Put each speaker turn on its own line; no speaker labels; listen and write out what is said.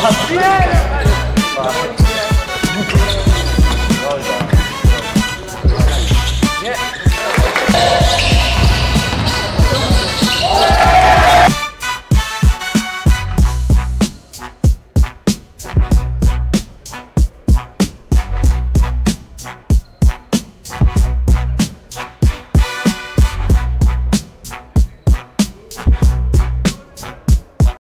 Nie!